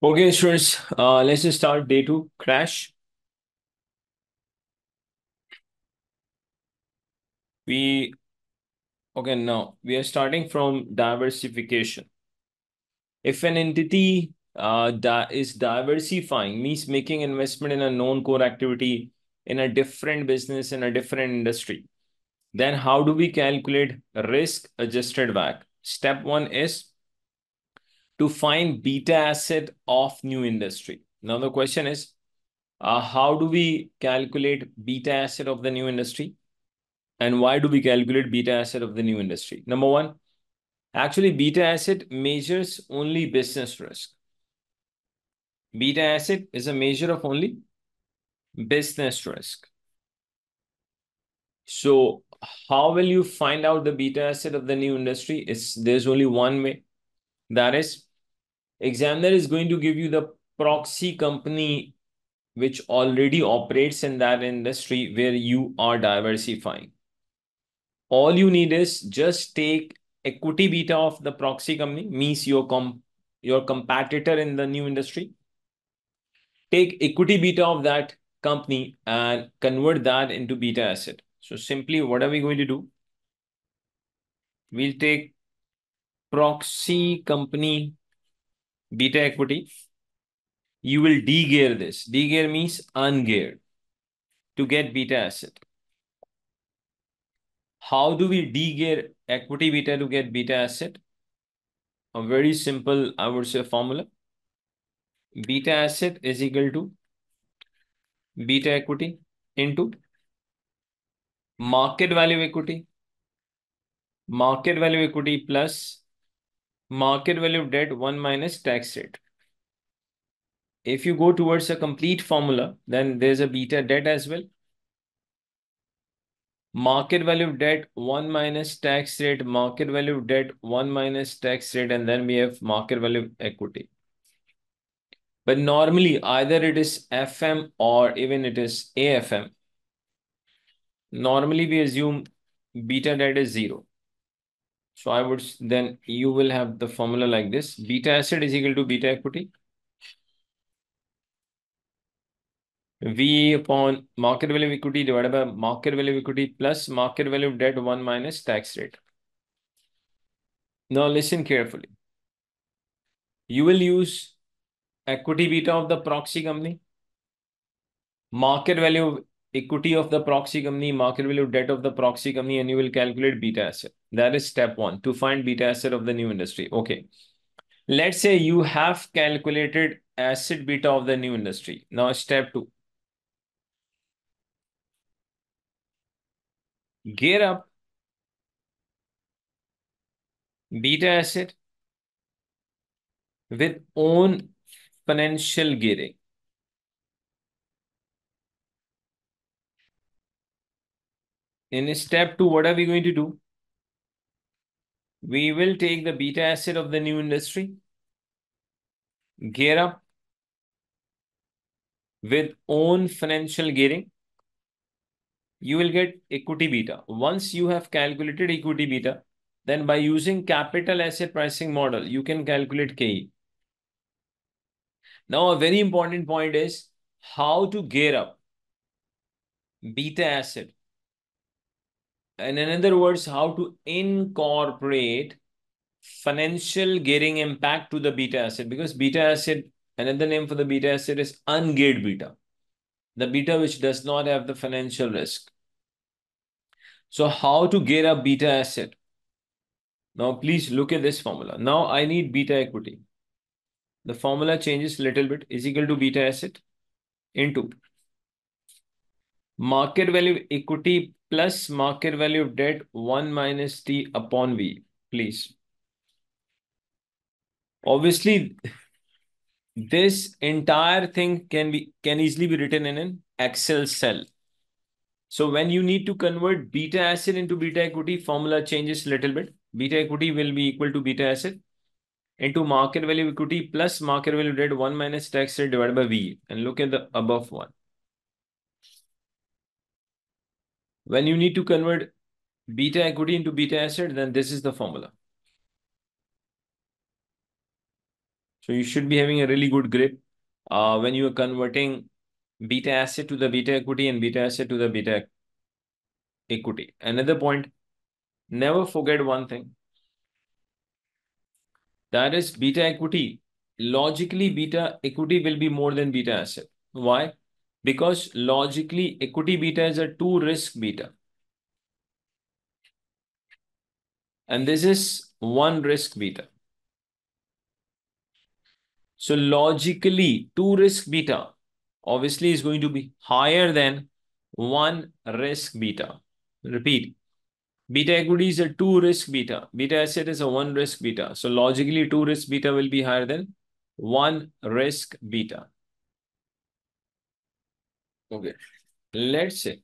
Okay, students, uh, let's just start day two, crash. We, okay, now we are starting from diversification. If an entity uh, di is diversifying, means making investment in a known core activity in a different business, in a different industry, then how do we calculate risk adjusted WACC? Step one is to find beta asset of new industry. Now the question is, uh, how do we calculate beta asset of the new industry? And why do we calculate beta asset of the new industry? Number one, actually beta asset measures only business risk. Beta asset is a measure of only business risk. So how will you find out the beta asset of the new industry? It's there's only one way. That is, examiner is going to give you the proxy company which already operates in that industry where you are diversifying. All you need is just take equity beta of the proxy company, means your com your competitor in the new industry. Take equity beta of that company and convert that into beta asset. So simply, what are we going to do? We'll take proxy company beta equity. You will de-gear this. De-gear means ungeared to get beta asset. How do we de-gear equity beta to get beta asset? A very simple, I would say, formula. Beta asset is equal to beta equity into market value equity, market value equity plus market value of debt 1 minus tax rate. If you go towards a complete formula, then there's a beta debt as well. Market value of debt 1 minus tax rate, market value of debt 1 minus tax rate, and then we have market value of equity. But normally either it is FM or even it is AFM. Normally we assume beta debt is zero. So I would then you will have the formula like this. Beta asset is equal to beta equity. V upon market value of equity divided by market value of equity plus market value of debt 1 minus tax rate. Now listen carefully. You will use equity beta of the proxy company, market value of equity of the proxy company, market value debt of the proxy company, and you will calculate beta asset. That is step one, to find beta asset of the new industry. Okay. Let's say you have calculated asset beta of the new industry. Now step two. Gear up beta asset with own financial gearing. In step two, what are we going to do? We will take the beta asset of the new industry, gear up with own financial gearing. You will get equity beta. Once you have calculated equity beta, then by using capital asset pricing model, you can calculate KE. Now, a very important point is how to gear up beta asset in other words, how to incorporate financial gearing impact to the beta asset because beta asset, another name for the beta asset is ungeared beta, the beta which does not have the financial risk. So how to gear up beta asset? Now, please look at this formula. Now I need beta equity. The formula changes a little bit is equal to beta asset into market value equity plus market value of debt 1 minus T upon V, please. Obviously, this entire thing can be can easily be written in an Excel cell. So when you need to convert beta asset into beta equity, formula changes a little bit. Beta equity will be equal to beta asset into market value equity plus market value debt 1 minus tax rate divided by V. And look at the above one. When you need to convert beta equity into beta asset, then this is the formula. So you should be having a really good grip uh, when you are converting beta asset to the beta equity and beta asset to the beta equity. Another point, never forget one thing. That is beta equity. Logically, beta equity will be more than beta asset. Why? Because logically, equity beta is a two risk beta. And this is one risk beta. So logically, two risk beta obviously is going to be higher than one risk beta. Repeat. Beta equity is a two risk beta. Beta asset is a one risk beta. So logically, two risk beta will be higher than one risk beta. Okay. Let's say.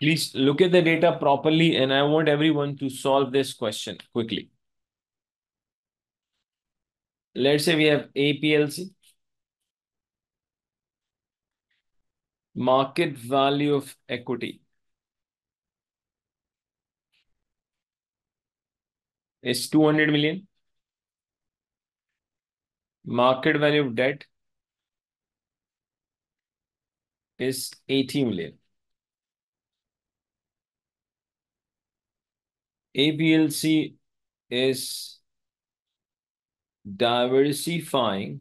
Please look at the data properly and I want everyone to solve this question quickly. Let's say we have APLC. Market value of equity is 200 million. Market value of debt is 80 million. APLC is diversifying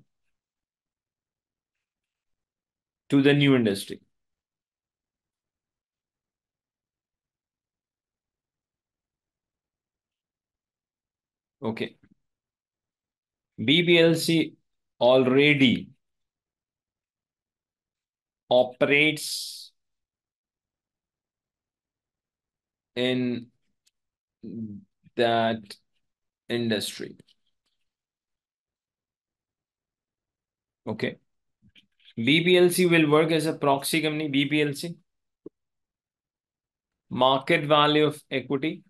to the new industry. Okay. BPLC already operates in that industry. Okay. BPLC will work as a proxy company, BPLC. Market value of equity.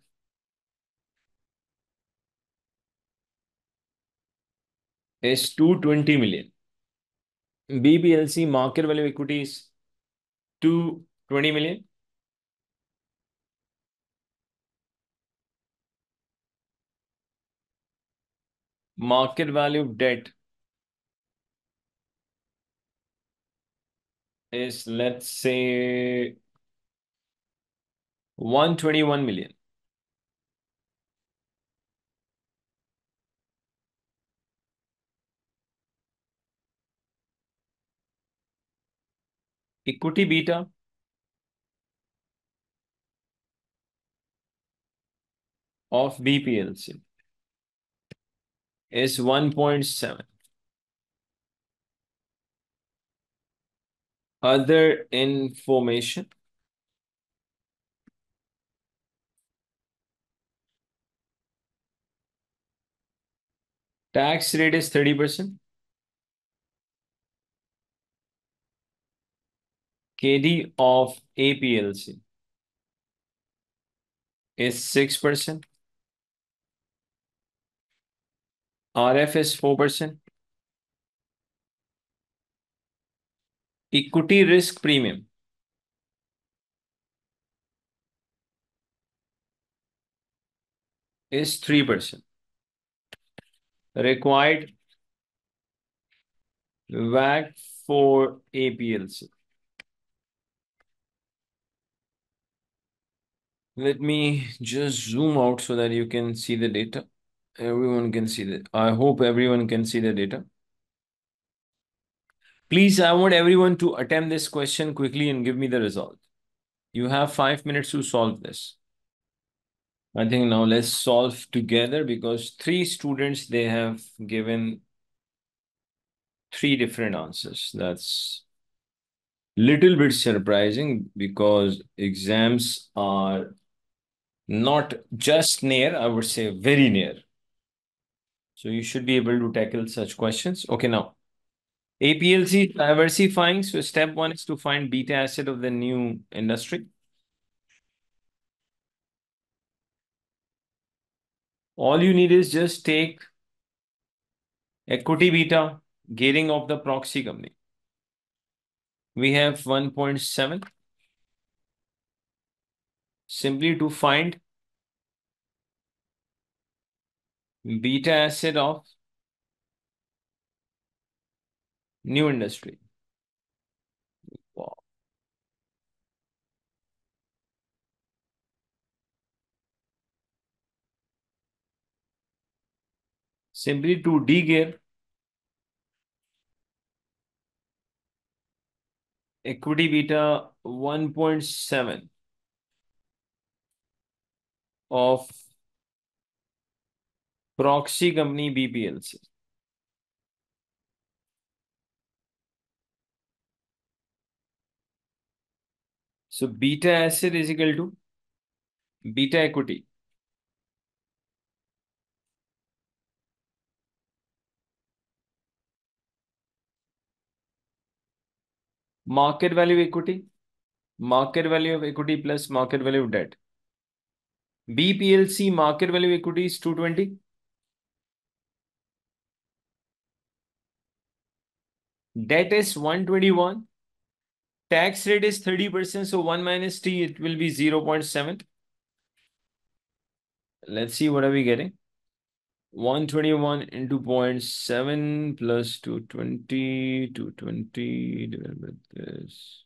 Is 220 million. BPLC market value equity is 220 million. Market value debt is, let's say, 121 million. Equity beta of BPLC is 1.7. Other information. Tax rate is 30%. KD of APLC is 6%. RF is 4%. Equity risk premium is 3%. Required WACC for APLC. Let me just zoom out so that you can see the data. Everyone can see that. I hope everyone can see the data. Please, I want everyone to attempt this question quickly and give me the result. You have five minutes to solve this. I think now let's solve together because three students, they have given three different answers. That's little bit surprising because exams are not just near, I would say very near. So you should be able to tackle such questions. Okay, now APLC diversifying. So step one is to find beta asset of the new industry. All you need is just take equity beta gearing of the proxy company. We have 1.7. Simply to find beta asset of New industry. Simply to de-gear equity beta 1.7 of proxy company BPLC. So beta asset is equal to beta equity. Market value equity, market value of equity plus market value of debt. BPLC market value equity is 220. Debt is 121. Tax rate is 30%, so 1 minus T, it will be 0 0.7. Let's see what are we getting. 121 into 0.7 plus 220, 220 divided by this.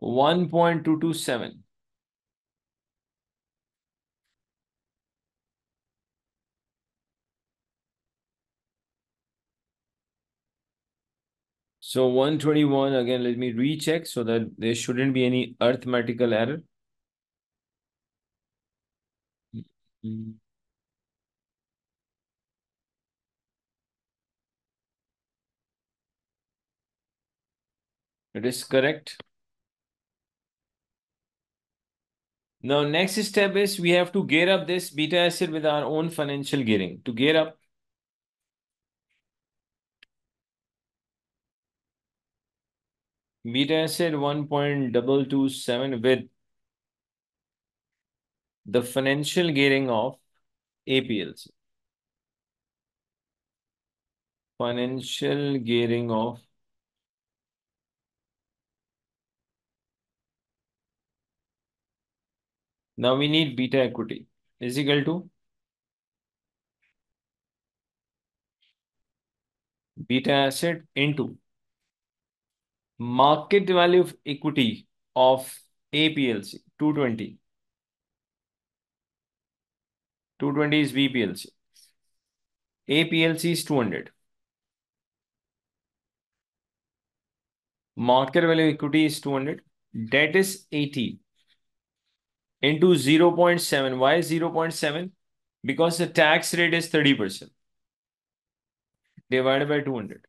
1.227. So 121, again, let me recheck so that there shouldn't be any arithmetical error. It is correct. Now, next step is we have to gear up this beta asset with our own financial gearing. To gear up, beta asset 1.227 with the financial gearing of APLC. Financial gearing of Now we need beta equity is equal to beta asset into market value of equity of APLC 220. 220 is BPLC. APLC is 200. Market value equity is 200. Debt is 80 into 0 0.7. Why 0 0.7? Because the tax rate is 30%. Divided by 200.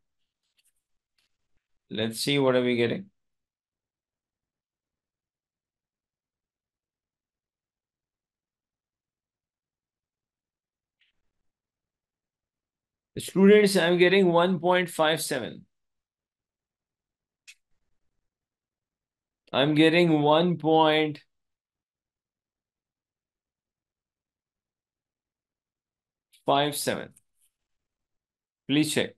Let's see what are we getting. Students, I'm getting 1.57. I'm getting 1.57. Please check.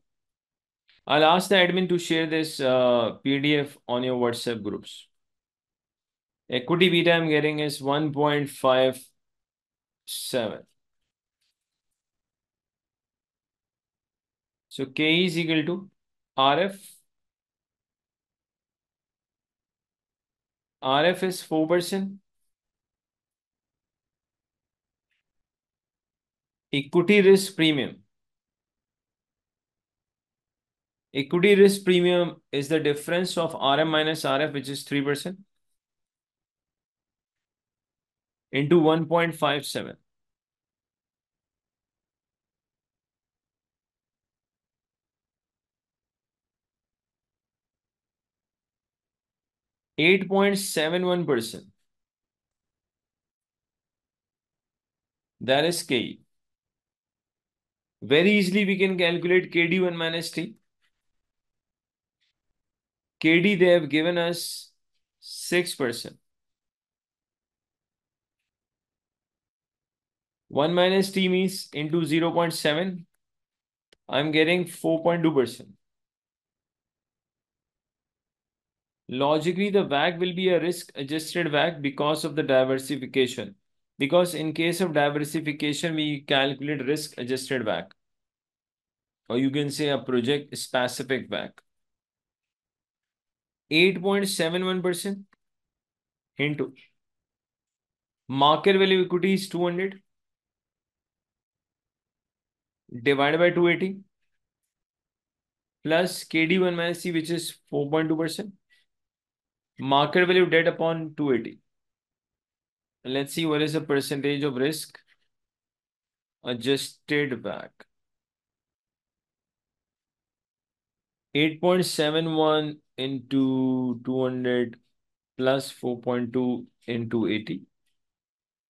I'll ask the admin to share this uh, PDF on your WhatsApp groups. Equity beta I'm getting is 1.57. So K is equal to RF. RF is 4%. Equity risk premium. Equity risk premium is the difference of RM minus RF, which is 3%, into 1.57. 8.71%. That is K. Very easily we can calculate KD1 minus T. KD they have given us 6%. 1 minus T means into 0 0.7. I'm getting 4.2%. Logically, the WACC will be a risk-adjusted WACC because of the diversification. Because in case of diversification, we calculate risk-adjusted WACC. or you can say a project specific WACC. 8.71% into market value equity is 200 divided by 280 plus KD1 minus C, which is 4.2%. Market value debt upon 280. Let's see what is the percentage of risk adjusted WACC. 8.71 into 200 plus 4.2 into 80.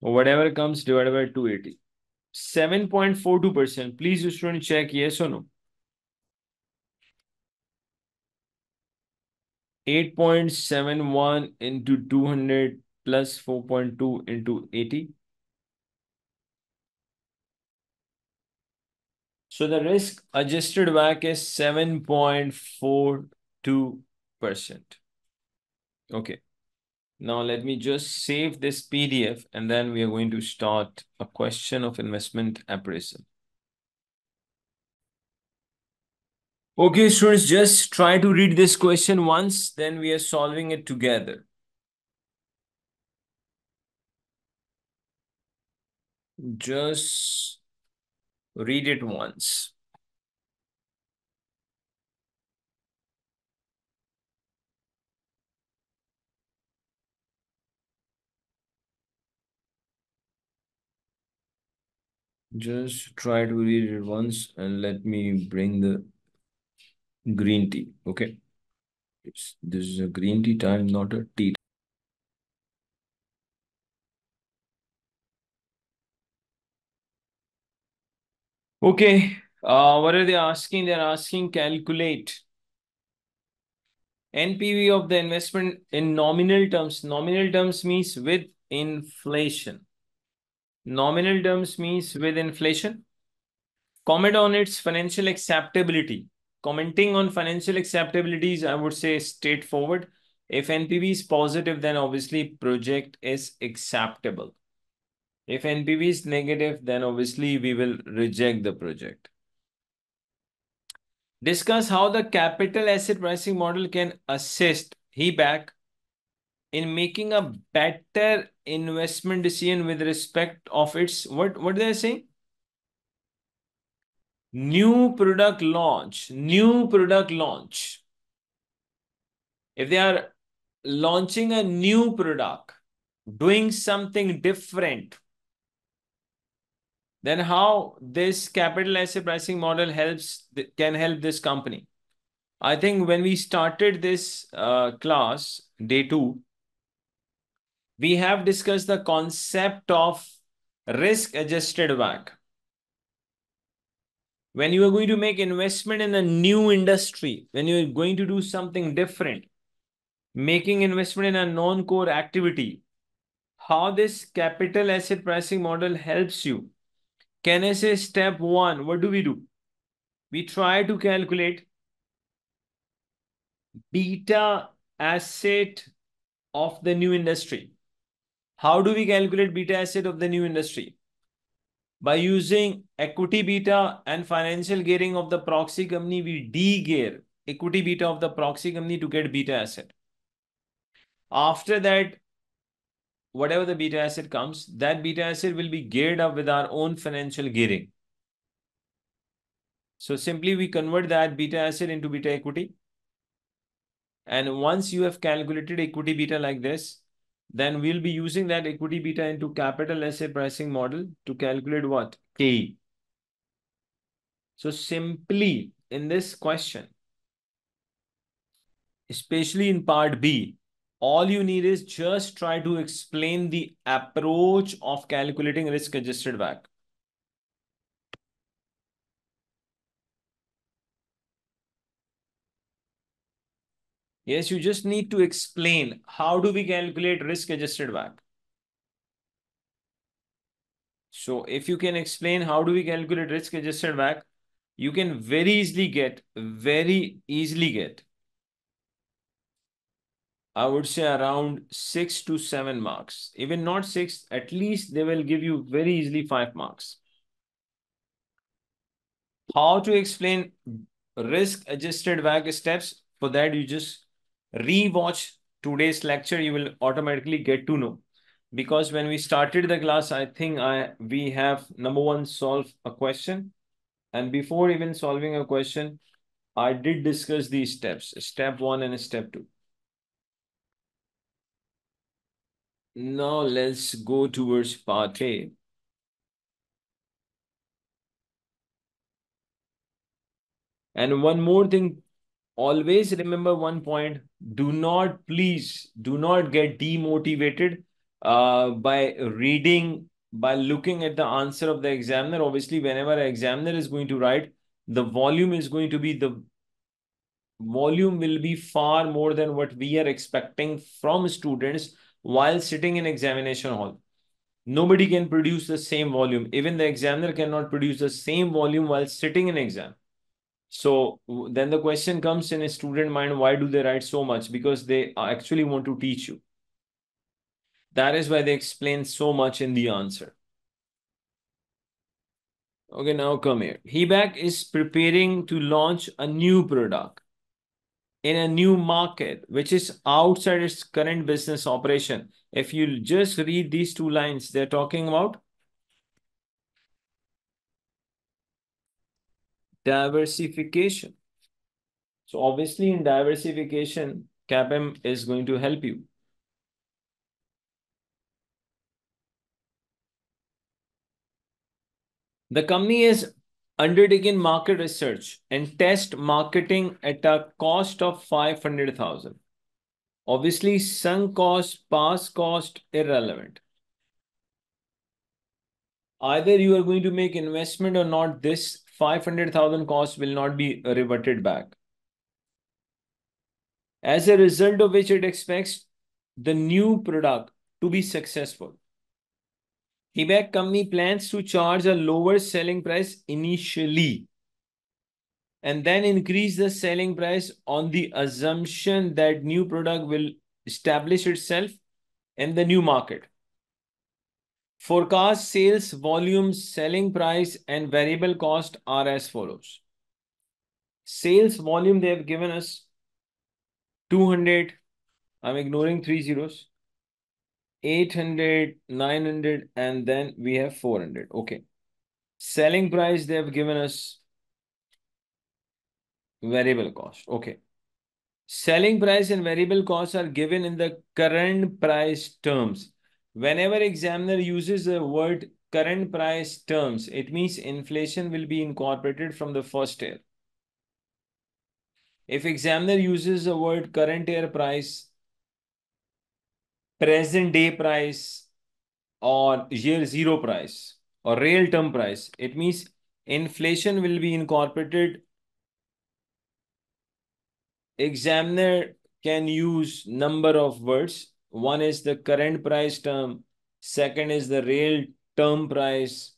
Or whatever comes divided by 280. 7.42%. Please, you student, check yes or no. 8.71 into 200 plus 4.2 into 80. So the risk adjusted WACC is 7.42%. Percent okay. Now let me just save this PDF and then we are going to start a question of investment appraisal. Okay, students, just try to read this question once, then we are solving it together. Just read it once. Just try to read it once and let me bring the green tea. Okay. It's, this is a green tea time, not a tea. Okay. Uh, what are they asking? They're asking calculate NPV of the investment in nominal terms. Nominal terms means with inflation. Nominal terms means with inflation. Comment on its financial acceptability. Commenting on financial acceptabilities, I would say straightforward. If NPV is positive, then obviously project is acceptable. If NPV is negative, then obviously we will reject the project. Discuss how the capital asset pricing model can assist HEBAC in making a better investment decision with respect of its, what, what did I say? New product launch, new product launch. If they are launching a new product, doing something different, then how this capital asset pricing model helps can help this company. I think when we started this uh, class, day two, we have discussed the concept of risk-adjusted WACC. When you are going to make investment in a new industry, when you are going to do something different, making investment in a non-core activity, how this capital asset pricing model helps you can I say step one? What do we do? We try to calculate beta asset of the new industry. How do we calculate beta asset of the new industry? By using equity beta and financial gearing of the proxy company, we de-gear equity beta of the proxy company to get beta asset. After that, whatever the beta asset comes, that beta asset will be geared up with our own financial gearing. So simply we convert that beta asset into beta equity. And once you have calculated equity beta like this, then we'll be using that equity beta into capital asset pricing model to calculate what? K. So simply in this question, especially in part B, all you need is just try to explain the approach of calculating risk adjusted WACC. Yes, you just need to explain how do we calculate risk adjusted WACC. So if you can explain how do we calculate risk adjusted WACC, you can very easily get, very easily get I would say around six to seven marks. Even not six, at least they will give you very easily five marks. How to explain risk-adjusted WACC steps? For that, you just re-watch today's lecture. You will automatically get to know. Because when we started the class, I think I we have number one, solve a question. And before even solving a question, I did discuss these steps, step one and step two. Now let's go towards part A. And one more thing, always remember one point. Do not, please, do not get demotivated uh, by reading, by looking at the answer of the examiner. Obviously, whenever an examiner is going to write, the volume is going to be the volume will be far more than what we are expecting from students while sitting in examination hall. Nobody can produce the same volume. Even the examiner cannot produce the same volume while sitting in exam. So then the question comes in a student mind, why do they write so much? Because they uh, actually want to teach you. That is why they explain so much in the answer. Okay, now come here. HEBAC is preparing to launch a new product in a new market, which is outside its current business operation. If you just read these two lines, they're talking about diversification. So obviously in diversification, CAPM is going to help you. The company is undertaken market research and test marketing at a cost of 500,000. Obviously, sunk cost, past cost, irrelevant. Either you are going to make investment or not, this 500,000 cost will not be reverted back. As a result of which it expects the new product to be successful. HEBAC company plans to charge a lower selling price initially and then increase the selling price on the assumption that new product will establish itself in the new market. Forecast sales volume, selling price, and variable cost are as follows. Sales volume, they have given us 200. I'm ignoring three zeros. 800, 900, and then we have 400. Okay. Selling price, they have given us variable cost. Okay. Selling price and variable costs are given in the current price terms. Whenever examiner uses the word current price terms, it means inflation will be incorporated from the first year. If examiner uses the word current year price, present day price or year zero price or real term price, it means inflation will be incorporated. Examiner can use number of words. One is the current price term. Second is the real term price.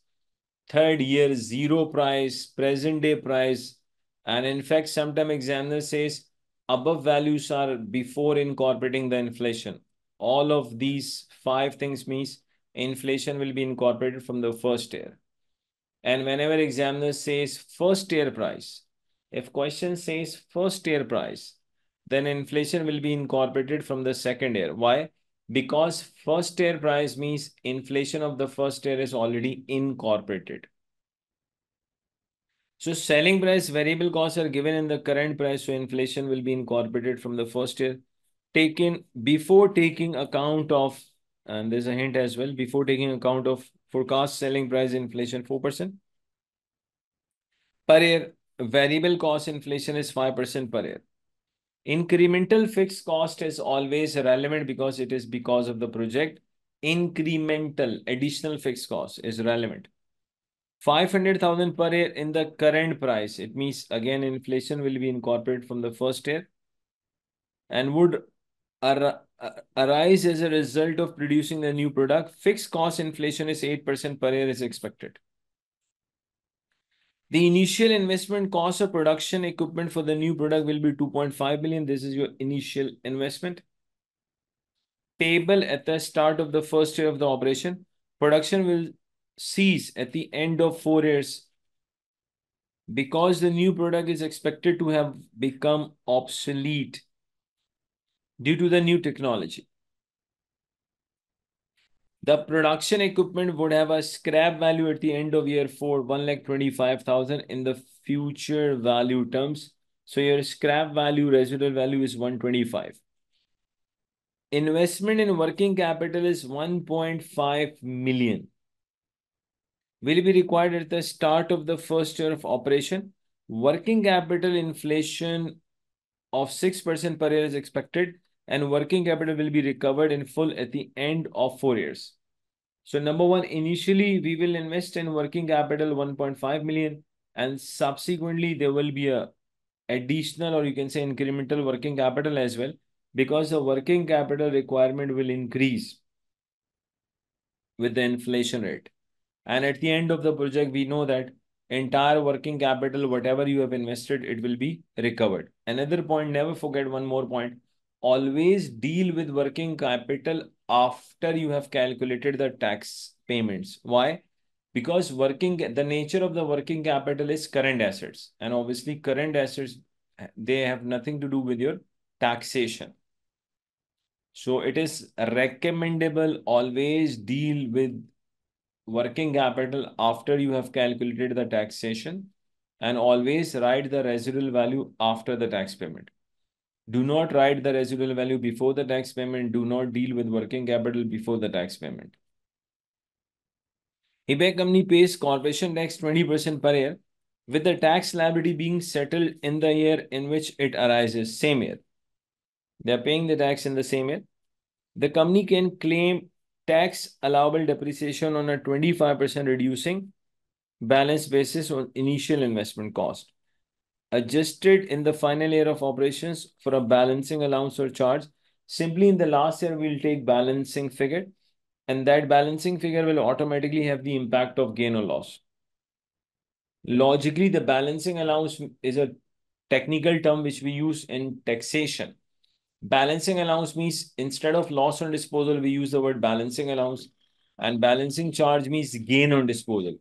Third year zero price, present day price. And in fact, sometimes examiner says above values are before incorporating the inflation all of these five things means inflation will be incorporated from the first year. And whenever examiner says first year price, if question says first year price, then inflation will be incorporated from the second year. Why? Because first year price means inflation of the first year is already incorporated. So selling price variable costs are given in the current price. So inflation will be incorporated from the first year taken before taking account of, and there's a hint as well, before taking account of forecast selling price inflation 4%. Per year, variable cost inflation is 5% per year. Incremental fixed cost is always relevant because it is because of the project. Incremental additional fixed cost is relevant. 500,000 per year in the current price. It means again, inflation will be incorporated from the first year and would ar uh, arise as a result of producing the new product, fixed cost inflation is 8% per year is expected. The initial investment cost of production equipment for the new product will be 2.5 billion. This is your initial investment. Payable at the start of the first year of the operation. Production will cease at the end of four years. because the new product is expected to have become obsolete due to the new technology. The production equipment would have a scrap value at the end of year four, 1,25,000 in the future value terms. So your scrap value, residual value is 125. Investment in working capital is 1.5 million. Will be required at the start of the first year of operation. Working capital inflation of 6% per year is expected and working capital will be recovered in full at the end of four years. So number one, initially we will invest in working capital 1.5 million and subsequently there will be a additional or you can say incremental working capital as well because the working capital requirement will increase with the inflation rate. And at the end of the project, we know that entire working capital, whatever you have invested, it will be recovered. Another point, never forget one more point. Always deal with working capital after you have calculated the tax payments. Why? Because working, the nature of the working capital is current assets. And obviously current assets, they have nothing to do with your taxation. So it is recommendable always deal with working capital after you have calculated the taxation and always write the residual value after the tax payment. Do not write the residual value before the tax payment. Do not deal with working capital before the tax payment. HEBAC company pays corporation tax 20% per year with the tax liability being settled in the year in which it arises, same year. They are paying the tax in the same year. The company can claim tax allowable depreciation on a 25% reducing balance basis on initial investment cost. Adjusted in the final year of operations for a balancing allowance or charge. Simply in the last year, we'll take balancing figure and that balancing figure will automatically have the impact of gain or loss. Logically, the balancing allowance is a technical term which we use in taxation. Balancing allowance means instead of loss on disposal, we use the word balancing allowance. And balancing charge means gain on disposal.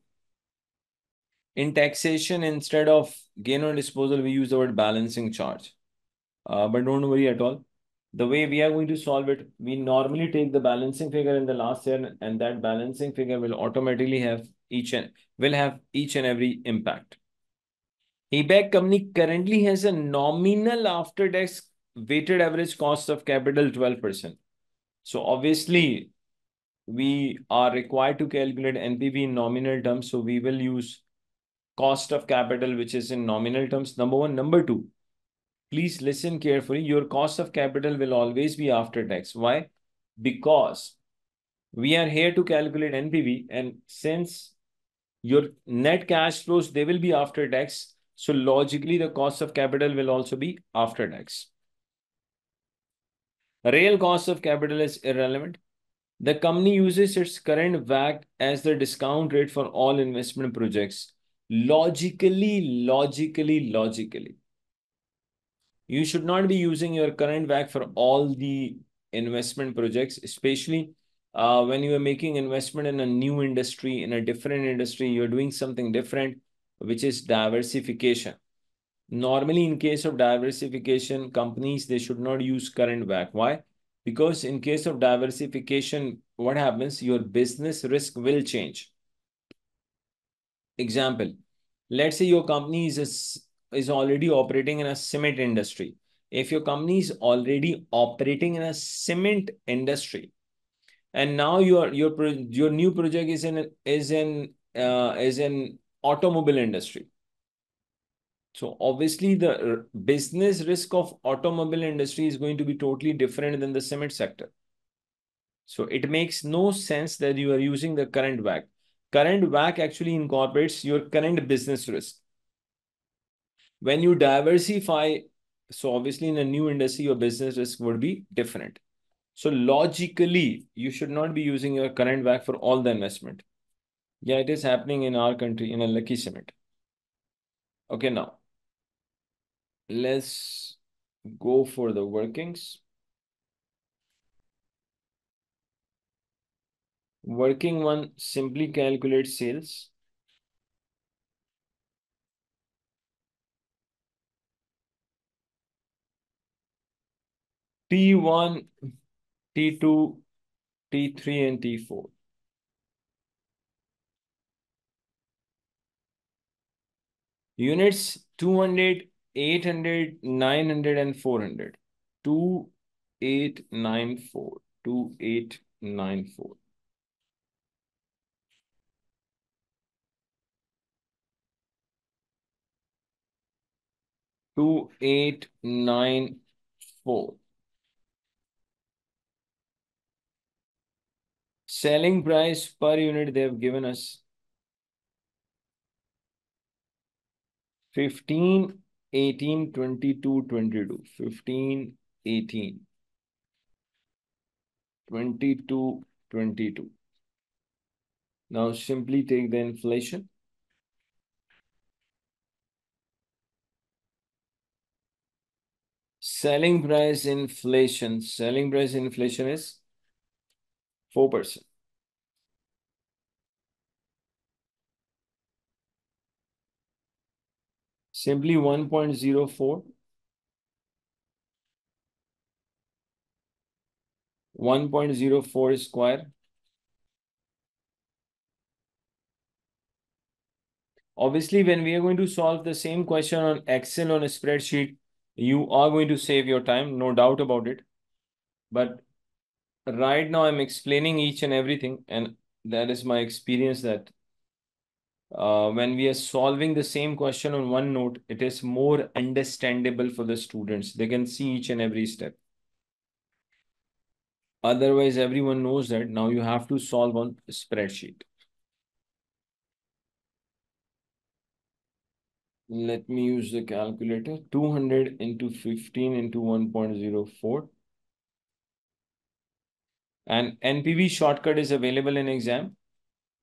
In taxation, instead of gain on disposal, we use the word balancing charge. Uh, but don't worry at all. The way we are going to solve it, we normally take the balancing figure in the last year and that balancing figure will automatically have each and will have each and every impact. HEBAC company currently has a nominal after tax weighted average cost of capital 12%. So obviously, we are required to calculate NPV in nominal terms. So we will use cost of capital, which is in nominal terms. Number one. Number two, please listen carefully. Your cost of capital will always be after tax. Why? Because we are here to calculate NPV. And since your net cash flows, they will be after tax. So logically, the cost of capital will also be after tax. Real cost of capital is irrelevant. The company uses its current WACC as the discount rate for all investment projects. Logically, logically, logically. You should not be using your current WACC for all the investment projects, especially uh, when you are making investment in a new industry, in a different industry, you're doing something different, which is diversification. Normally, in case of diversification, companies, they should not use current WACC. Why? Because in case of diversification, what happens? Your business risk will change. Example, let's say your company is, a, is already operating in a cement industry. If your company is already operating in a cement industry, and now your your your new project is in is in uh, is in automobile industry so obviously the business risk of automobile industry is going to be totally different than the cement sector. So it makes no sense that you are using the current WACC. Current WACC actually incorporates your current business risk. When you diversify, so obviously in a new industry, your business risk would be different. So logically, you should not be using your current WACC for all the investment. Yeah, it is happening in our country in a lucky cement. Okay, now let's go for the workings. working one simply calculate sales. T1, T2, T3, and T4. Units 200, 800, 900, and 400. 2894, 2894. Two eight nine four. Selling price per unit they have given us 15, 18, 22, 22. 15, 18, 22, 22. Now simply take the inflation. Selling price inflation. Selling price inflation is 4%. Simply 1.04. 1.04 square. Obviously, when we are going to solve the same question on Excel on a spreadsheet, you are going to save your time, no doubt about it. But right now I'm explaining each and everything, and that is my experience that uh, when we are solving the same question on OneNote, it is more understandable for the students. They can see each and every step. Otherwise, everyone knows that now you have to solve on spreadsheet. Let me use the calculator. 200 into 15 into 1.04. And NPV shortcut is available in exam.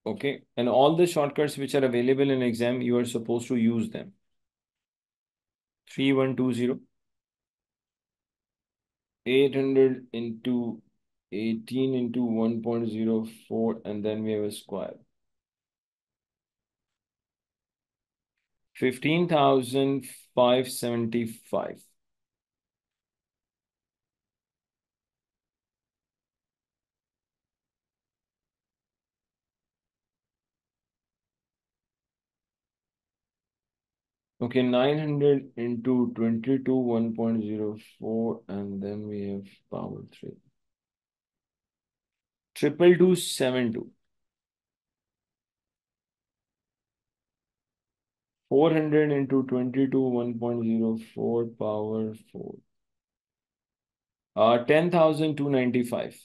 Okay. And all the shortcuts which are available in exam, you are supposed to use them. 3120. 800 into 18 into 1.04 and then we have a square. 15,575. Okay, 900 into 22, 1.04, and then we have power 3. Triple two seven two. 400 into 22, 1.04 power 4. Uh, 10,295.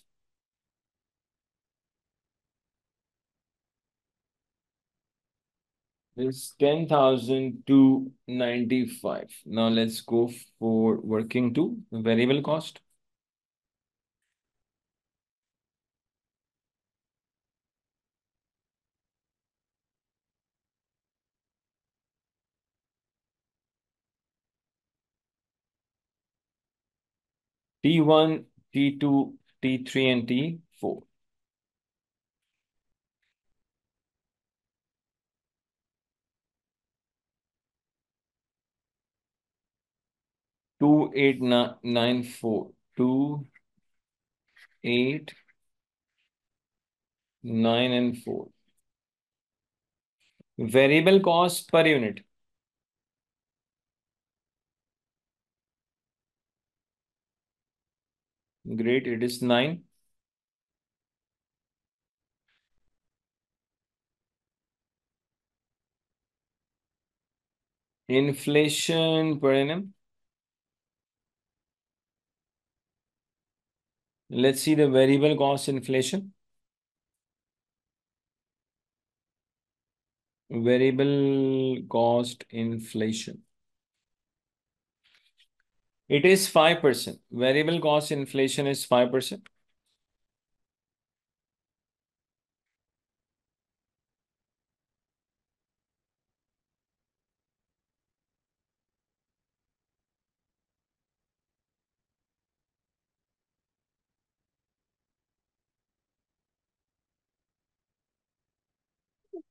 It's 10,295. Now let's go for working two variable cost. T1, T2, T3, and T4. Two eight nine four. Two eight nine and four. Variable cost per unit. Great, it is 9. Inflation per annum. Let's see the variable cost inflation. Variable cost inflation. It is 5%. Variable cost inflation is 5%.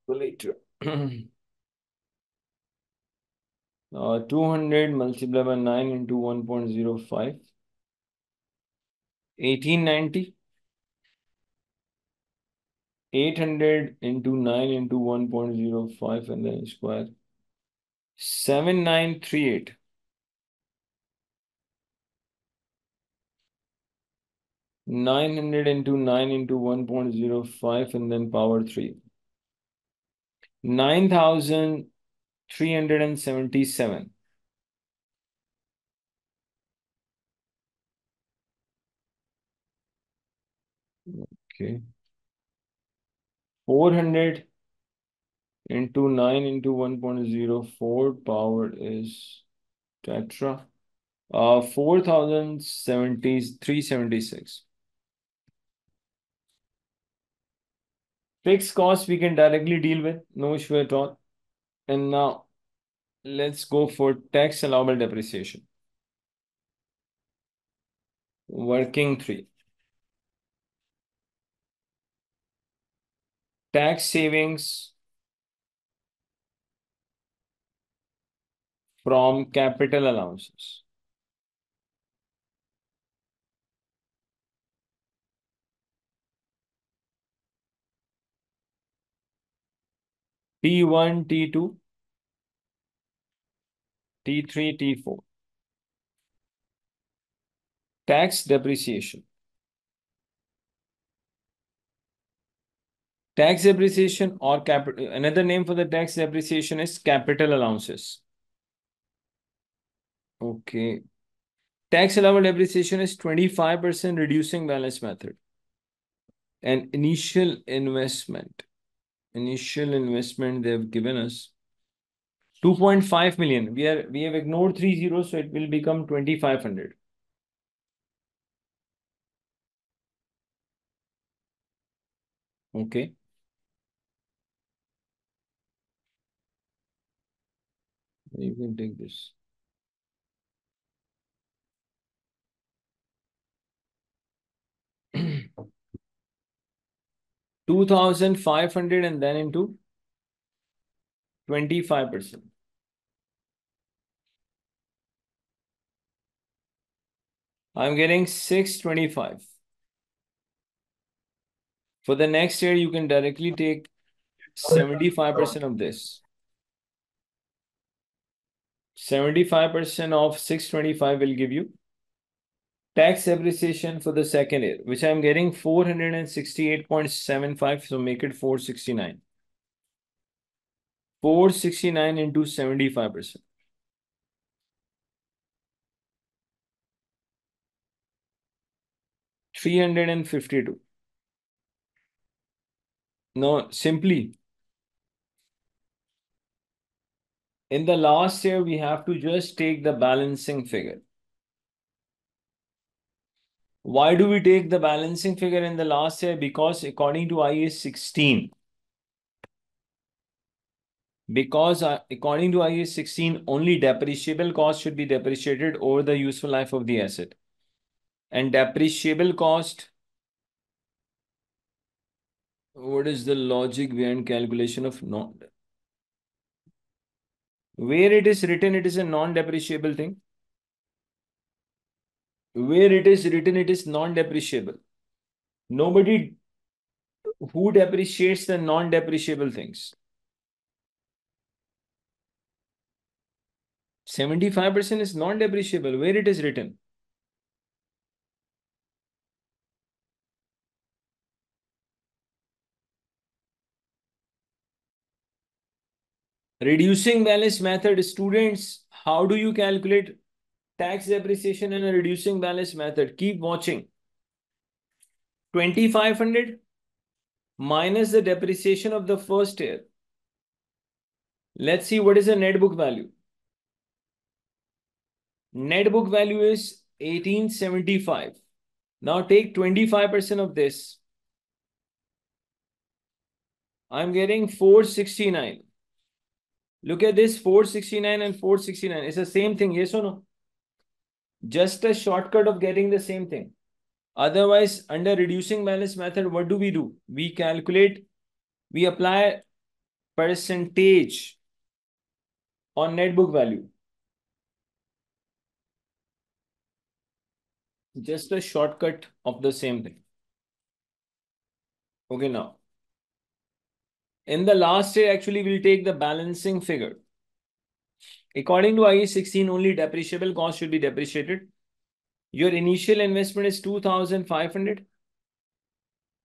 Later. Uh, 200 multiplied by 9 into 1.05. 1890. 800 into 9 into 1.05 and then square. 7938. Nine hundred into nine into one point zero five and then power three. Nine thousand three hundred and seventy-seven. Okay. 400 into 9 into 1.04 power is tetra. Uh, 4,376. Fixed cost we can directly deal with, no issue at all. And now let's go for tax allowable depreciation. Working three. tax savings from capital allowances. T1, T2, T3, T4. Tax depreciation. Tax depreciation or capital, another name for the tax depreciation is capital allowances. Okay. Tax allowable depreciation is 25% reducing balance method. And initial investment, initial investment they've given us 2.5 million. We are we have ignored three zeros, so it will become 2500. Okay. You can take this. Two thousand five hundred and then into twenty-five percent. I'm getting six twenty-five. For the next year, you can directly take seventy-five percent of this. 75% of 625 will give you tax depreciation for the second year, which I'm getting 468.75. So make it 469. 469 into 75%. Three hundred and fifty-two. No, simply in the last year, we have to just take the balancing figure. Why do we take the balancing figure in the last year? Because according to IAS 16, because uh, according to IAS 16, only depreciable cost should be depreciated over the useful life of the asset. And depreciable cost, what is the logic behind calculation of not where it is written, it is a non-depreciable thing. Where it is written, it is non-depreciable. Nobody who depreciates the non-depreciable things. 75% is non-depreciable. Where it is written? Reducing balance method, students, how do you calculate tax depreciation in a reducing balance method? Keep watching. 2500 minus the depreciation of the first year. Let's see what is the net book value. Net book value is 1875. Now take 25% of this. I'm getting 469. Look at this 469 and 469. It's the same thing, yes or no? Just a shortcut of getting the same thing. Otherwise, under reducing balance method, what do we do? We calculate, we apply percentage on net book value. just a shortcut of the same thing. Okay, now. In the last year, actually, we'll take the balancing figure. According to IAS 16, only depreciable cost should be depreciated. Your initial investment is 2,500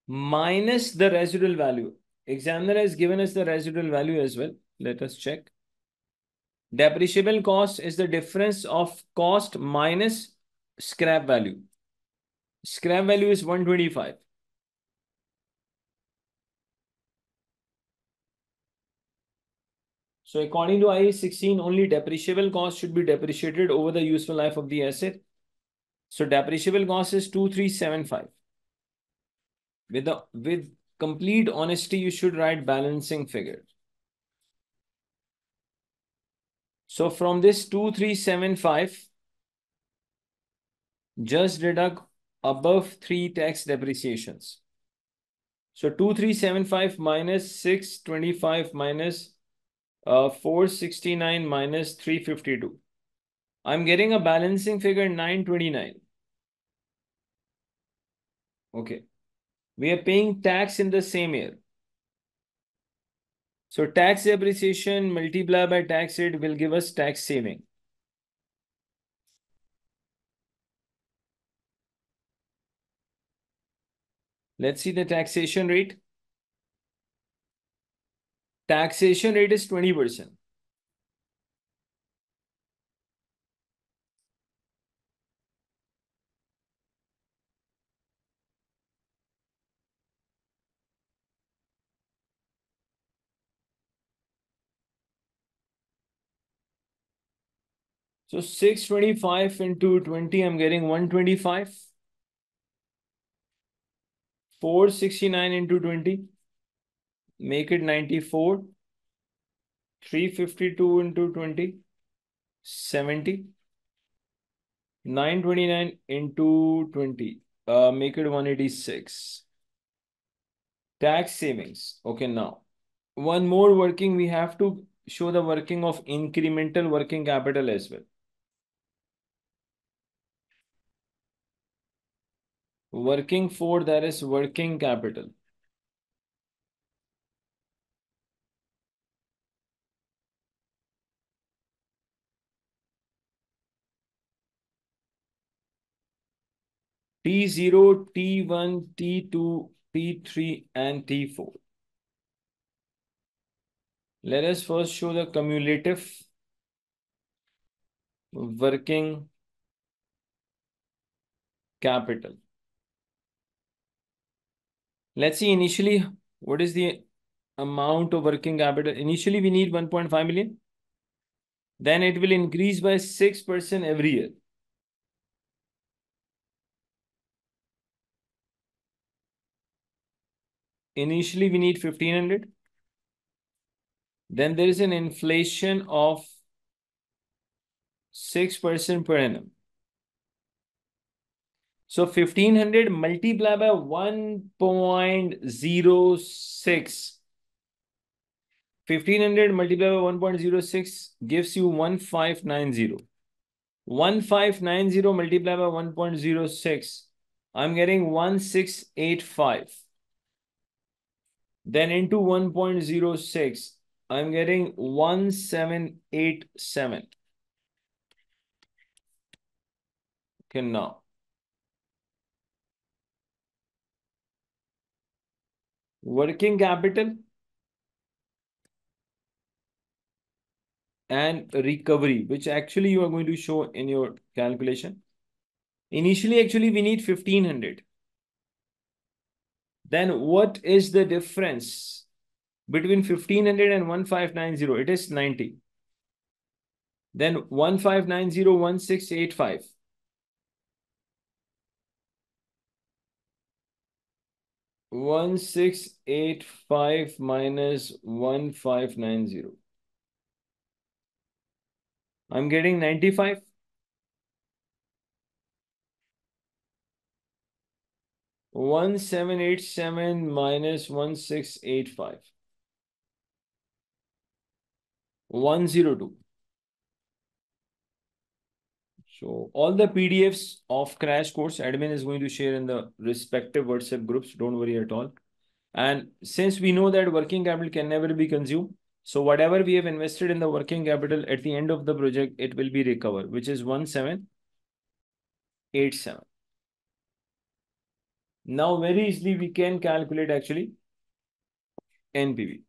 minus the residual value. Examiner has given us the residual value as well. Let us check. Depreciable cost is the difference of cost minus scrap value. Scrap value is 125. So according to IAS 16, only depreciable cost should be depreciated over the useful life of the asset. So depreciable cost is 2375. With the with complete honesty, you should write balancing figure. So from this 2375, just deduct above three tax depreciations. So 2375 minus 625 minus uh, 469 minus 352. I'm getting a balancing figure 929. Okay. We are paying tax in the same year. So tax depreciation multiplied by tax rate will give us tax saving. Let's see the taxation rate. Taxation rate is 20%. So 625 into 20, I'm getting 125. 469 into 20, make it 94. 352 into 20, 70. 929 into 20, uh, make it 186. Tax savings. Okay, now. One more working, we have to show the working of incremental working capital as well. Working for that is working capital. T0, T1, T2, T3, and T4. Let us first show the cumulative working capital. Let's see initially, what is the amount of working capital? Initially, we need 1.5 million. Then it will increase by 6% every year. Initially, we need 1500. Then there is an inflation of 6% per annum. So 1500 multiplied by 1.06. 1500 multiplied by 1.06 gives you 1590. 1590 multiplied by 1.06. I'm getting 1685. Then into 1.06, I'm getting 1787. Okay, now. working capital and recovery, which actually you are going to show in your calculation. Initially, actually, we need 1500 then what is the difference between 1500 and 1590? It is 90. Then 1590, 1685. One six eight five minus one five nine zero. I'm getting ninety five. 1787 minus 1685. 102. So all the PDFs of crash course admin is going to share in the respective WhatsApp groups. Don't worry at all. And since we know that working capital can never be consumed, so whatever we have invested in the working capital at the end of the project, it will be recovered, which is 1787. Now very easily we can calculate actually NPV.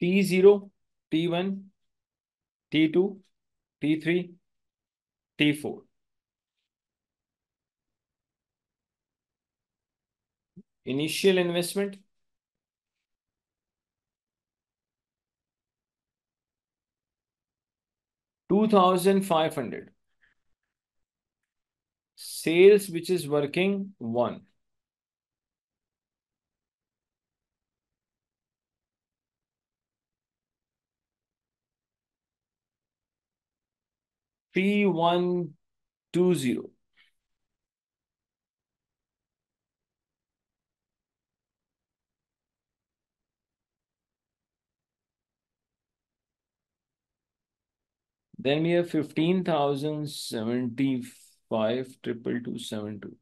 T0, T1, T2, T3, T4. Initial investment. Two thousand five hundred. Sales which is working one. P120. Then we have 15,075 triple two seven two.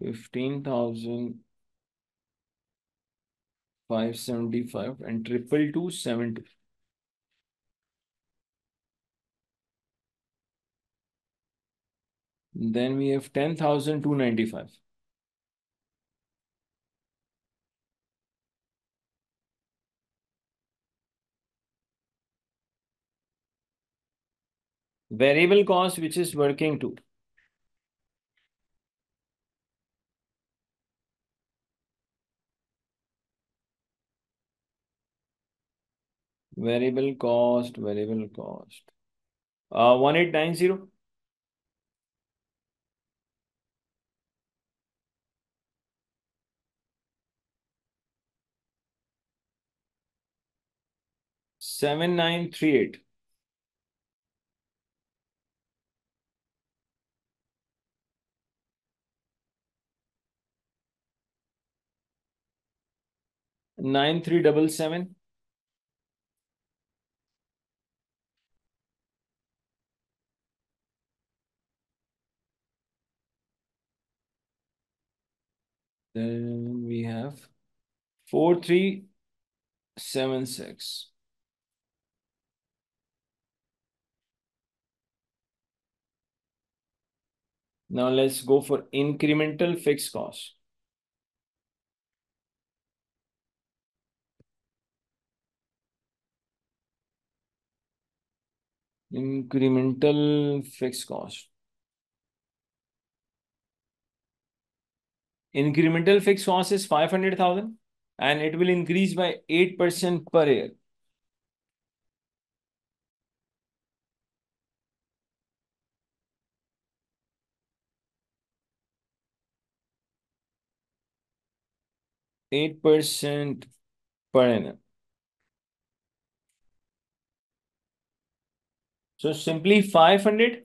15,575 and triple two seven two. Then we have 10,295. Variable cost, which is working two. Variable cost, variable cost. Uh, 1890. Seven nine three eight. Nine three double seven. Then we have four three seven six. Now let's go for incremental fixed cost. Incremental fixed cost. Incremental fixed cost is 500,000 and it will increase by 8% per year. Eight percent per annum. So simply 500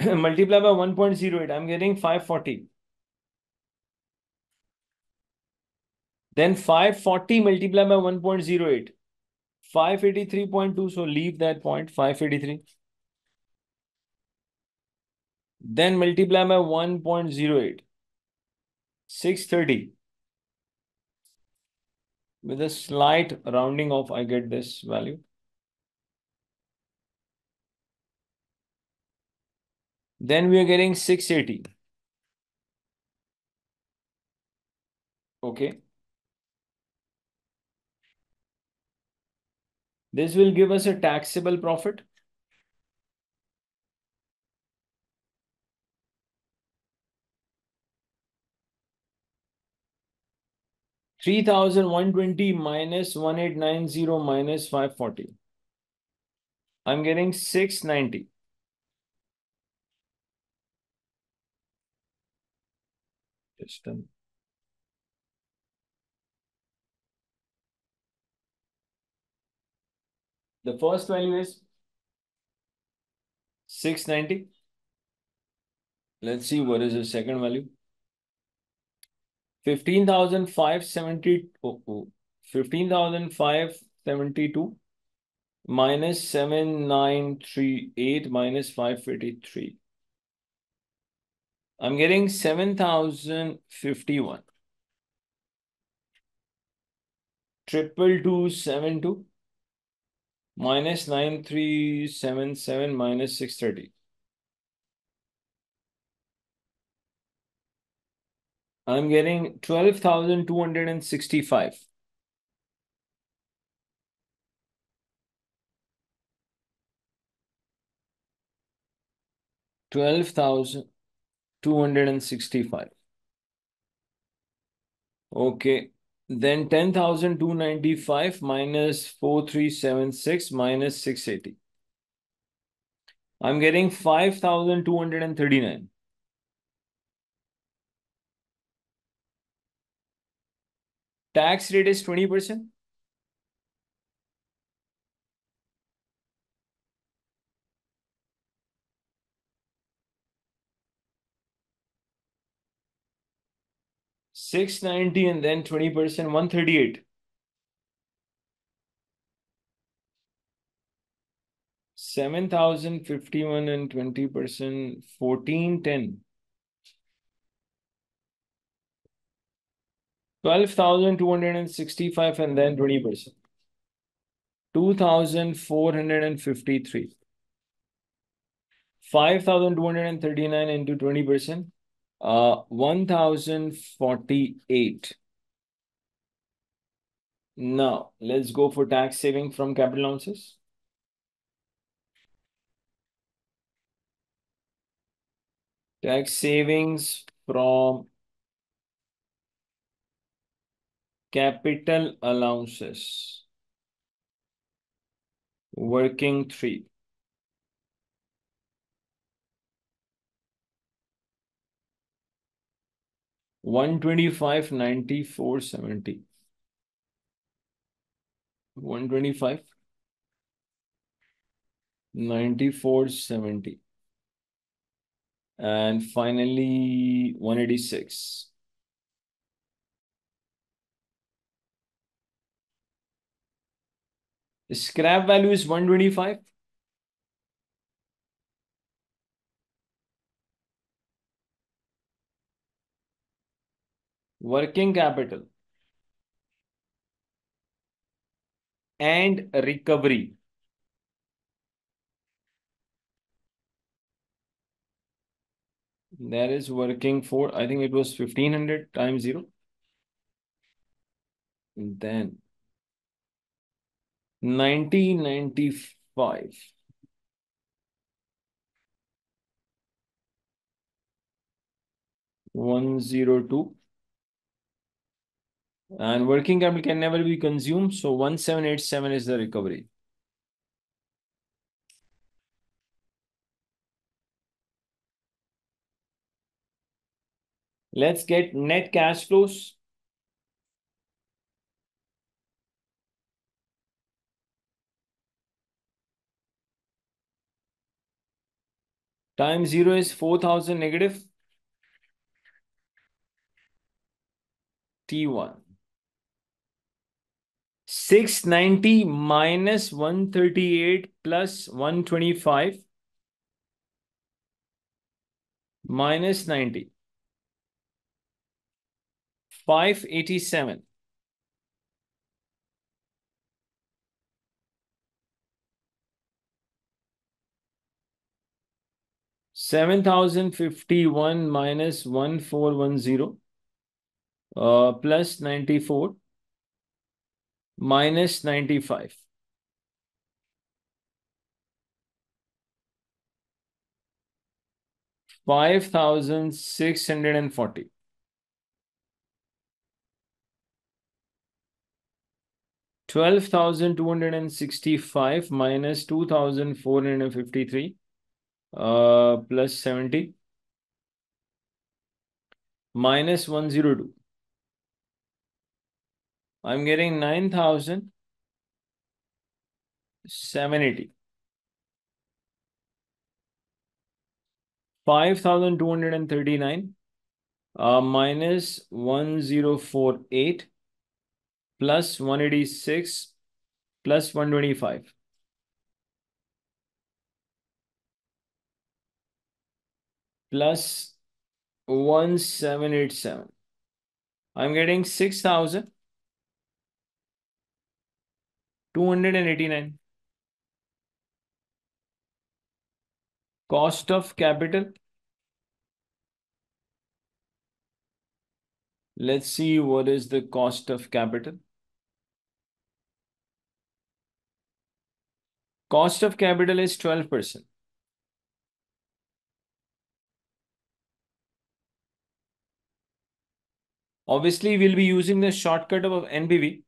multiplied by 1.08. I'm getting 540. Then 540 multiplied by 1.08. 583.2. So leave that point, 583. Then multiply by 1.08. 630. With a slight rounding off, I get this value. Then we are getting 680. Okay. This will give us a taxable profit. Three thousand one twenty minus one eight nine zero minus five forty. I'm getting six ninety. Just um, The first value is 690. Let's see what is the second value. 15,570, oh, oh, 15,572 minus 7938 minus 553. I'm getting 7,051. Triple two seven two minus 9377 minus 630. I'm getting 12,265. Twelve thousand two hundred and sixty-five. Okay, then ten thousand two ninety-five minus four three seven six minus six eighty. I'm getting five thousand two hundred and thirty-nine. Tax rate is 20%. Six ninety and then twenty percent, one thirty eight. Seven thousand fifty one and twenty percent, fourteen ten. 12,265 and then 20%. 2,453. 5,239 into 20%. Uh, 1,048. Now, let's go for tax saving from capital allowances. Tax savings from capital allowances. Working three. One twenty five ninety four seventy. One twenty five ninety four seventy. And finally, one eighty six. The scrap value is 125. Working capital and recovery. That is working four, I think it was 1500 times zero. And then 1995. One zero two. And working capital can never be consumed. So 1787 is the recovery. Let's get net cash flows. Time zero is 4000 negative. T1. 690 minus 138 plus 125 minus 90. 587. Seven thousand fifty one minus one four one zero uh, plus ninety four minus ninety five. Five thousand six hundred and forty. Twelve thousand two hundred and sixty-five minus two thousand four hundred and fifty-three uh, plus 70 minus 102. I'm getting 9,780. 5239 uh, minus 1048 plus 186 plus 125. Plus 1787. I'm getting 6,289. Cost of capital. Let's see what is the cost of capital. Cost of capital is 12%. Obviously, we'll be using the shortcut of NPV.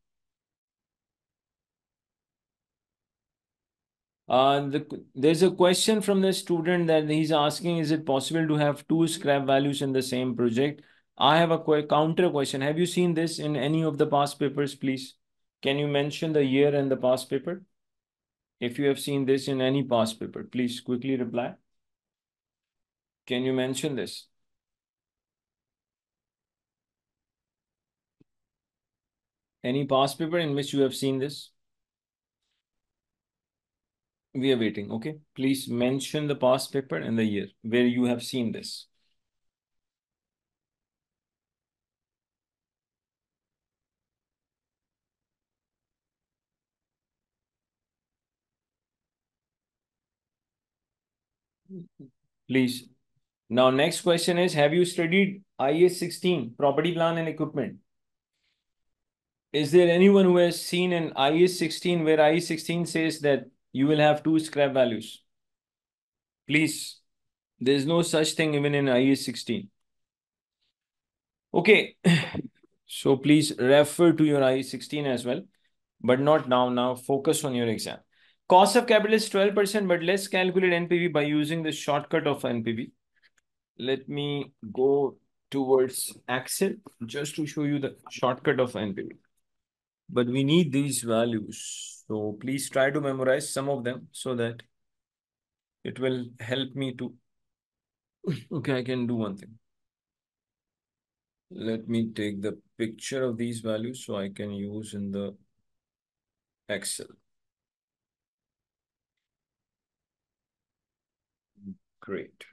Uh, the, there's a question from the student that he's asking, is it possible to have two scrap values in the same project? I have a counter question. Have you seen this in any of the past papers, please? Can you mention the year and the past paper? If you have seen this in any past paper, please quickly reply. Can you mention this? Any past paper in which you have seen this? We are waiting, okay? Please mention the past paper and the year where you have seen this. Please. Now, next question is, have you studied IS 16, property plant and equipment? Is there anyone who has seen an IS 16 where IS 16 says that you will have two scrap values? Please. There's no such thing even in IS 16. Okay. so please refer to your IS 16 as well, but not now. Now focus on your exam. Cost of capital is 12%, but let's calculate NPV by using the shortcut of NPV. Let me go towards Excel just to show you the shortcut of NPV. But we need these values. So please try to memorize some of them so that it will help me to... okay, I can do one thing. Let me take the picture of these values so I can use in the Excel. Great.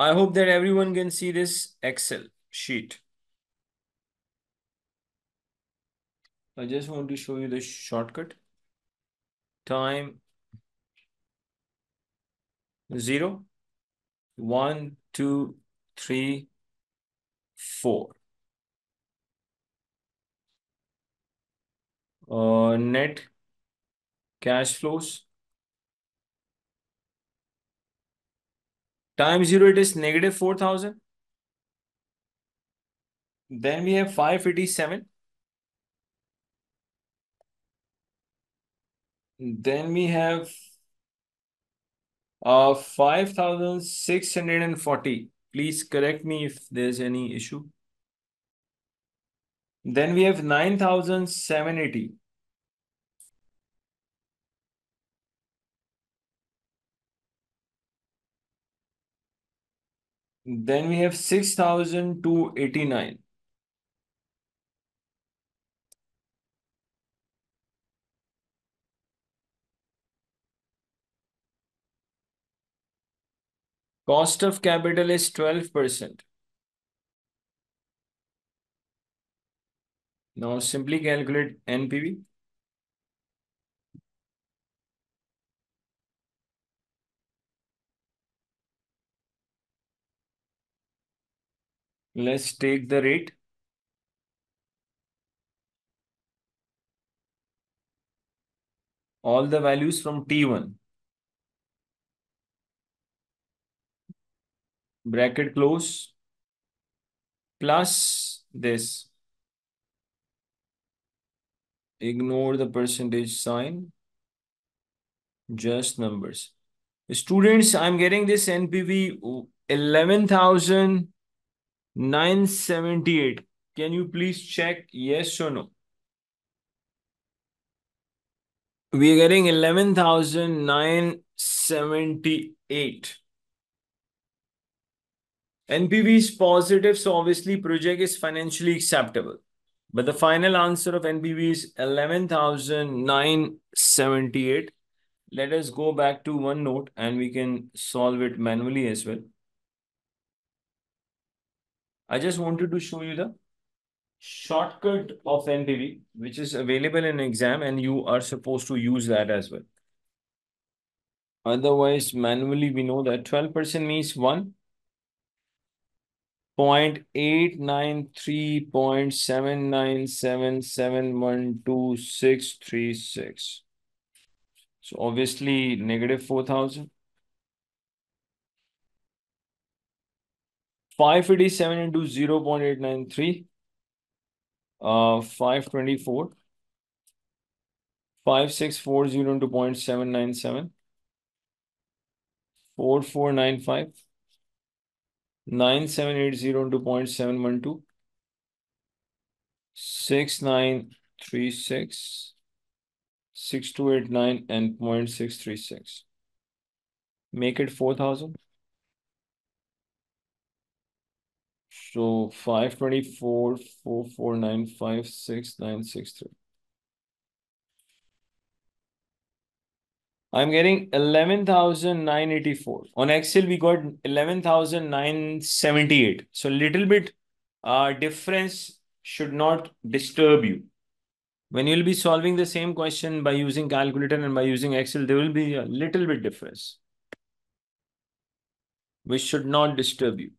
I hope that everyone can see this Excel sheet. I just want to show you the shortcut. Time zero, one, two, three, four. Uh, net cash flows. Time zero, it is negative 4,000. Then we have 587. Then we have uh, 5,640. Please correct me if there's any issue. Then we have 9,780. Then we have 6,289. Cost of capital is 12%. Now simply calculate NPV. Let's take the rate. All the values from T1. bracket close plus this. Ignore the percentage sign, just numbers. Students, I'm getting this NPV 11,978. Can you please check yes or no? We are getting 11,978. NPV is positive, so obviously project is financially acceptable. But the final answer of NPV is 11,978. Let us go back to OneNote and we can solve it manually as well. I just wanted to show you the shortcut of NPV, which is available in exam and you are supposed to use that as well. Otherwise, manually, we know that 12% means 1. So obviously negative 4,000. 587 into 0 0.893, uh, 524. 5640 into 0.797. 4495. 9780 into 0.712. 6936. 6289 and 0.636. Make it 4000. So 524, 4495, 6963. I'm getting 11,984. On Excel, we got 11,978. So little bit uh, difference should not disturb you. When you'll be solving the same question by using calculator and by using Excel, there will be a little bit difference, which should not disturb you.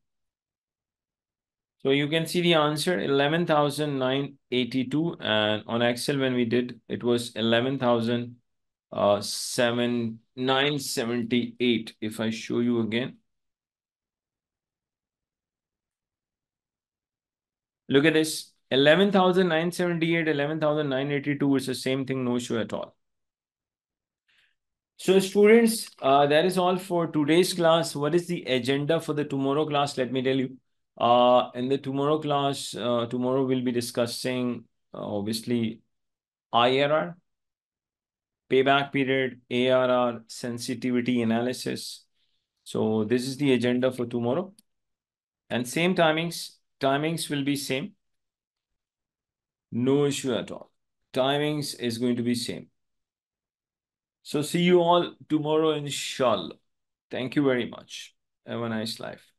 So you can see the answer 11,982 and on Excel when we did, it was 11,000 uh. If I show you again, look at this 11,978, 11,982 is the same thing, no issue at all. So students, uh, that is all for today's class. What is the agenda for the tomorrow class? Let me tell you. Uh, in the tomorrow class, uh, tomorrow we'll be discussing, uh, obviously, IRR, payback period, ARR, sensitivity analysis. So this is the agenda for tomorrow. And same timings, timings will be same. No issue at all. Timings is going to be same. So see you all tomorrow, inshallah. Thank you very much. Have a nice life.